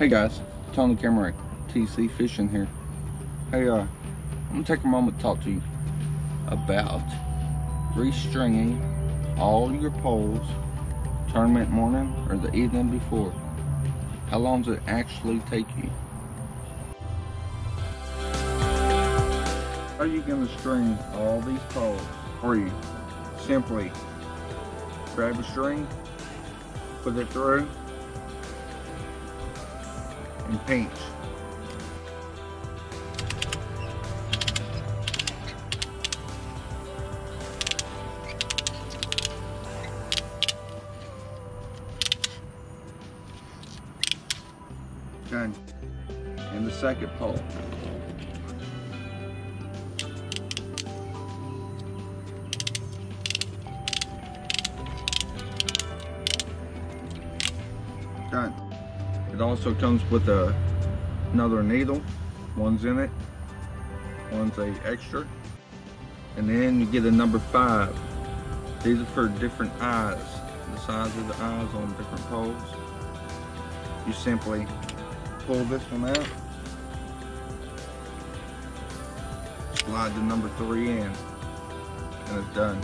Hey guys, Tony Cammareri, TC Fishing here. Hey, uh, I'm gonna take a moment to talk to you about restringing all your poles tournament morning or the evening before. How long does it actually take you? Are you gonna string all these poles? for you simply grab a string, put it through, and pinch. Done. And the second pole. Done. It also comes with a, another needle. One's in it, one's a extra. And then you get a number five. These are for different eyes. The size of the eyes on different poles. You simply pull this one out. Slide the number three in. And it's done.